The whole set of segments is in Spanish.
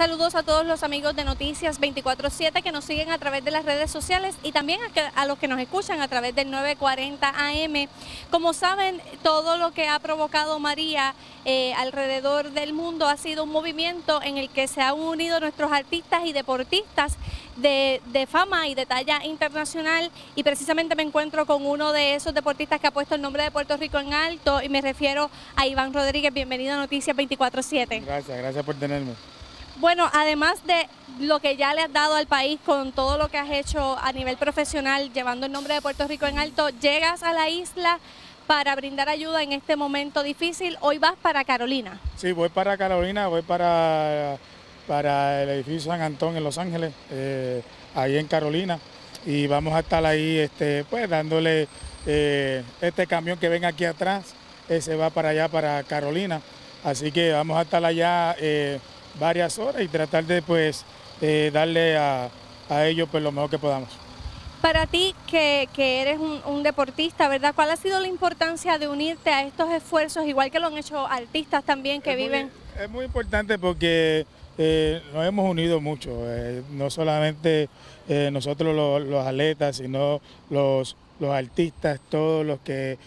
Saludos a todos los amigos de Noticias 24-7 que nos siguen a través de las redes sociales y también a, los que nos escuchan a través del 940 AM. Como saben, todo lo que ha provocado María eh, alrededor del mundo ha sido un movimiento en el que se han unido nuestros artistas y deportistas de, de, fama y de talla internacional y precisamente me encuentro con uno de esos deportistas que ha puesto el nombre de Puerto Rico en alto y me refiero a Iván Rodríguez. Bienvenido a Noticias 24-7. Gracias, gracias por tenerme. Bueno, además de lo que ya le has dado al país con todo lo que has hecho a nivel profesional, llevando el nombre de Puerto Rico en alto, llegas a la isla para brindar ayuda en este momento difícil. Hoy vas para Carolina. Sí, voy para Carolina, voy para, para el edificio San Antón en Los Ángeles, eh, ahí en Carolina, y vamos a estar ahí este, pues dándole eh, este camión que ven aquí atrás, se va para allá, para Carolina. Así que vamos a estar allá. Eh, varias horas y tratar de pues eh, darle a, ellos pues lo mejor que podamos. Para ti, que, eres un, deportista, ¿verdad? ¿Cuál ha sido la importancia de unirte a estos esfuerzos, igual que lo han hecho artistas también que viven? es muy importante porque eh, nos hemos unido mucho, eh, no solamente nosotros los, atletas, sino los, los artistas, todos los que,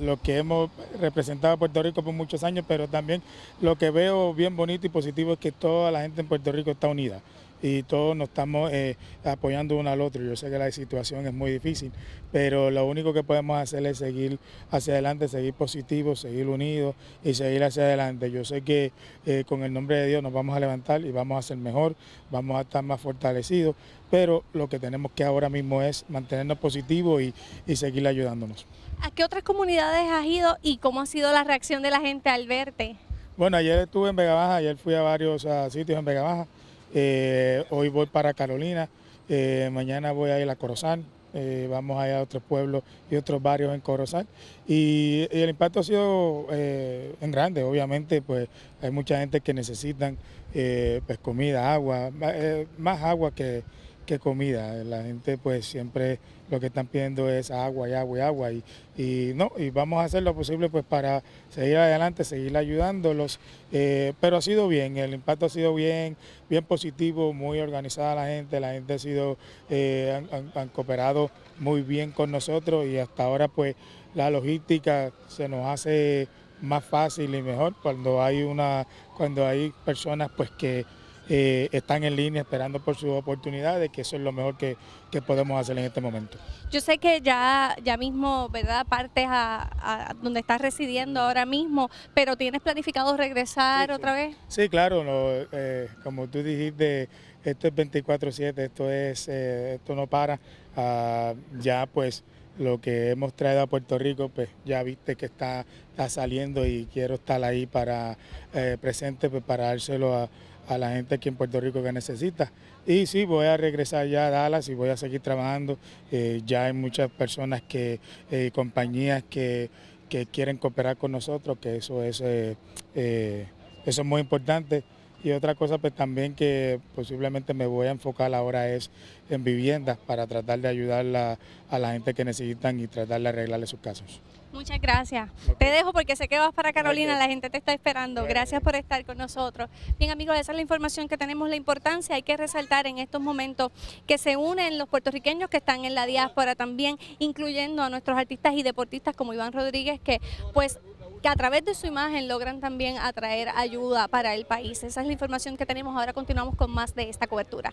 los que hemos representado a Puerto Rico por muchos años, pero también lo que veo bien bonito y positivo es que toda la gente en Puerto Rico está unida y todos nos estamos eh, apoyando uno al otro. Yo sé que la situación es muy difícil, pero lo único que podemos hacer es seguir hacia adelante, seguir positivos, seguir unidos y seguir hacia adelante. Yo sé que eh, con el nombre de Dios nos vamos a levantar y vamos a ser mejor, vamos a estar más fortalecidos, pero lo que tenemos que ahora mismo es mantenernos positivos y, y seguir ayudándonos. ¿A qué otras comunidades has ido y cómo ha sido la reacción de la gente al verte? Bueno, ayer estuve en Vega Baja, ayer fui a varios sitios en Vega Baja. Eh, hoy voy para Carolina, eh, mañana voy a ir a Corozal, eh, vamos a ir a otros pueblos y otros barrios en Corozal. Y, el impacto ha sido en grande, obviamente, pues hay mucha gente que necesitan pues, comida, agua, más agua que, comida. La gente pues siempre lo que están pidiendo es agua y agua y agua y, y no y vamos a hacer lo posible pues para seguir adelante, seguir ayudándolos. Eh, pero ha sido bien, el impacto ha sido bien, bien positivo, muy organizada la gente, la gente ha sido, eh, han, cooperado muy bien con nosotros y hasta ahora pues la logística se nos hace más fácil y mejor cuando hay una, cuando hay personas pues que eh, están en línea esperando por sus oportunidades, que eso es lo mejor que, podemos hacer en este momento. Yo sé que ya, ya mismo, ¿verdad? Partes a, donde estás residiendo ahora mismo, pero ¿tienes planificado regresar otra vez? Sí, claro, eh, como tú dijiste, esto es 24/7, esto, es, eh, esto no para, ah, ya pues lo que hemos traído a Puerto Rico, pues ya viste que está, saliendo y quiero estar ahí para presente pues, para dárselo a a la gente aquí en Puerto Rico que necesita. Y sí, voy a regresar ya a Dallas y voy a seguir trabajando. Eh, ya hay muchas personas que, eh, compañías que, quieren cooperar con nosotros, que eso es, eh, eso es muy importante. Y otra cosa pues también que posiblemente me voy a enfocar ahora es en viviendas para tratar de ayudar a la gente que necesitan y tratar de arreglarle sus casos. Muchas gracias. Te dejo porque sé que vas para Carolina, la gente te está esperando. Gracias por estar con nosotros. Bien amigos, esa es la información que tenemos, la importancia. Hay que resaltar en estos momentos que se unen los puertorriqueños que están en la diáspora también, incluyendo a nuestros artistas y deportistas como Iván Rodríguez, que pues que a través de su imagen logran también atraer ayuda para el país. Esa es la información que tenemos. Ahora continuamos con más de esta cobertura.